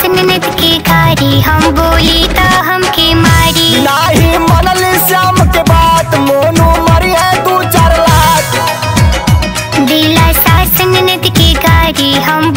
सनत की कारी हम बोली ता हम की मारी। नाही मनल श्याम के बात मोनू मरी है तू चार लाख। दिला सा सनत की कारी हम